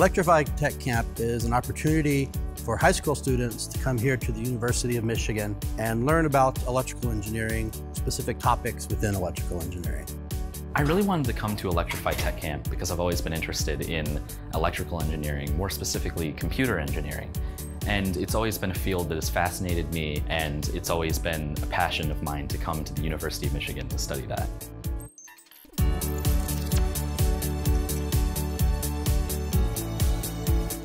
Electrify Tech Camp is an opportunity for high school students to come here to the University of Michigan and learn about electrical engineering, specific topics within electrical engineering. I really wanted to come to Electrify Tech Camp because I've always been interested in electrical engineering, more specifically computer engineering. And it's always been a field that has fascinated me, and it's always been a passion of mine to come to the University of Michigan to study that.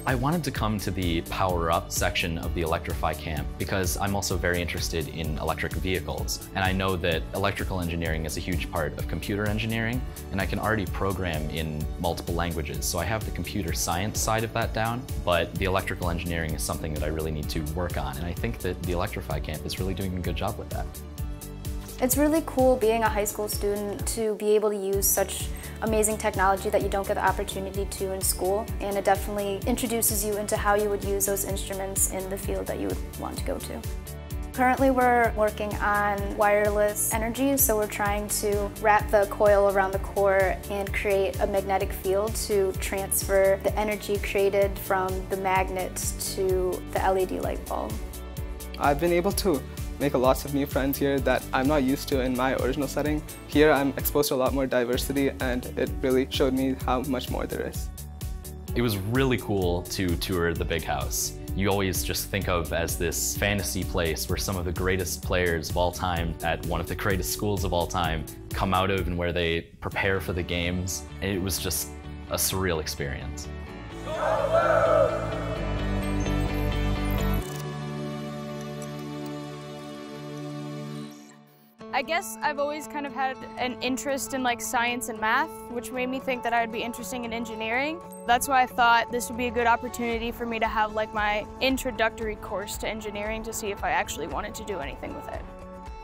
I wanted to come to the Power Up section of the Electrify camp because I'm also very interested in electric vehicles. And I know that electrical engineering is a huge part of computer engineering, and I can already program in multiple languages. So I have the computer science side of that down, but the electrical engineering is something that I really need to work on. And I think that the Electrify camp is really doing a good job with that. It's really cool being a high school student to be able to use such amazing technology that you don't get the opportunity to in school and it definitely introduces you into how you would use those instruments in the field that you would want to go to. Currently we're working on wireless energy, so we're trying to wrap the coil around the core and create a magnetic field to transfer the energy created from the magnet to the LED light bulb. I've been able to make a lots of new friends here that I'm not used to in my original setting. Here I'm exposed to a lot more diversity and it really showed me how much more there is. It was really cool to tour the big house. You always just think of as this fantasy place where some of the greatest players of all time at one of the greatest schools of all time come out of and where they prepare for the games. And it was just a surreal experience. I guess I've always kind of had an interest in like science and math, which made me think that I'd be interested in engineering. That's why I thought this would be a good opportunity for me to have like my introductory course to engineering to see if I actually wanted to do anything with it.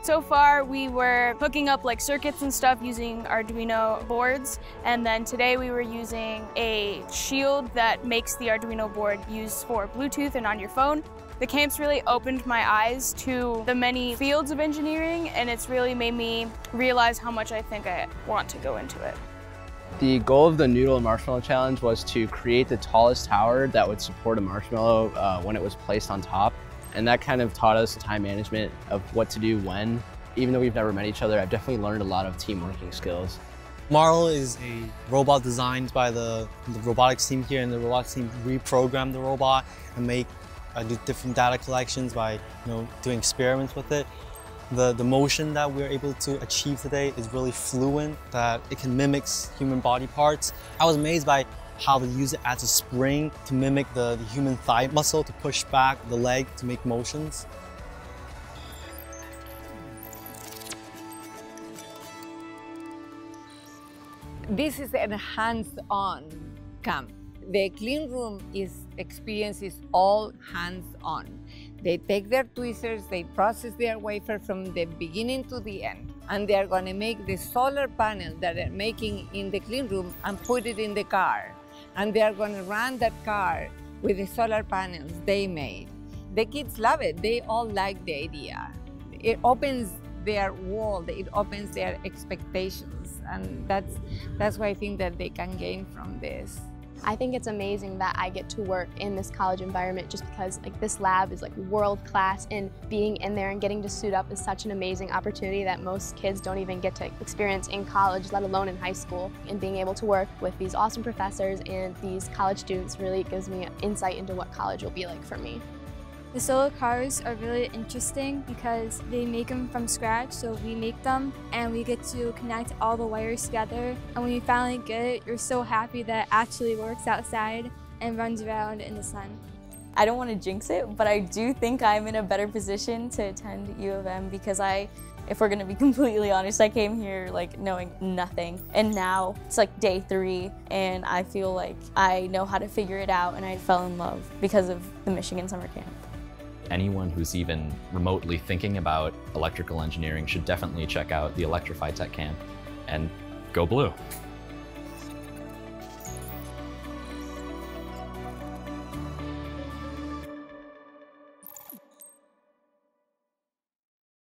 So far, we were hooking up like circuits and stuff using Arduino boards. And then today we were using a shield that makes the Arduino board use for Bluetooth and on your phone. The camps really opened my eyes to the many fields of engineering and it's really made me realize how much I think I want to go into it. The goal of the Noodle and Marshmallow Challenge was to create the tallest tower that would support a marshmallow uh, when it was placed on top. And that kind of taught us time management of what to do when. Even though we've never met each other, I've definitely learned a lot of team working skills. Marl is a robot designed by the, the robotics team here, and the robotics team reprogrammed the robot and make I do different data collections by you know doing experiments with it. The, the motion that we're able to achieve today is really fluent, that it can mimic human body parts. I was amazed by how they use it as a spring to mimic the, the human thigh muscle to push back the leg to make motions. This is a hands-on camp. The clean room is experience is all hands-on. They take their tweezers, they process their wafer from the beginning to the end, and they are going to make the solar panel that they're making in the clean room and put it in the car. And they are going to run that car with the solar panels they made. The kids love it. They all like the idea. It opens their world, it opens their expectations, and that's, that's why I think that they can gain from this. I think it's amazing that I get to work in this college environment just because like this lab is like world class and being in there and getting to suit up is such an amazing opportunity that most kids don't even get to experience in college, let alone in high school. And being able to work with these awesome professors and these college students really gives me insight into what college will be like for me. The solar cars are really interesting because they make them from scratch, so we make them and we get to connect all the wires together. And when you finally get it, you're so happy that it actually works outside and runs around in the sun. I don't want to jinx it, but I do think I'm in a better position to attend U of M because I if we're gonna be completely honest, I came here like knowing nothing. And now it's like day three and I feel like I know how to figure it out and I fell in love because of the Michigan Summer Camp anyone who's even remotely thinking about electrical engineering should definitely check out the Electrify Tech Camp and go blue.